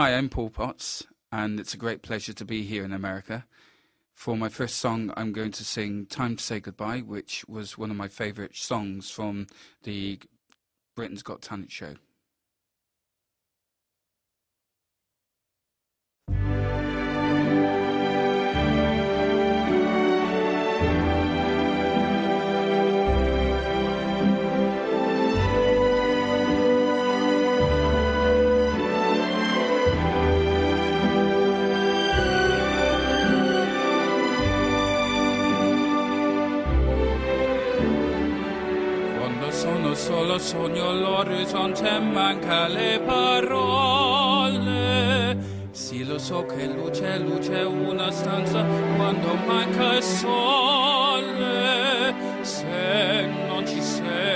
Hi, I'm Paul Potts, and it's a great pleasure to be here in America. For my first song, I'm going to sing Time to Say Goodbye, which was one of my favourite songs from the Britain's Got Talent show. Solo sogno l'orizzonte manca le parole. Sì lo so che luce luce una stanza quando manca il sole. Se non ci sei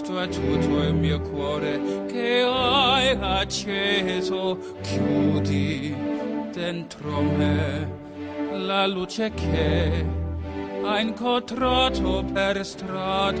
è tutto il mio cuore che hai acceso chiudi dentro me la luce che ha incontrato per strada.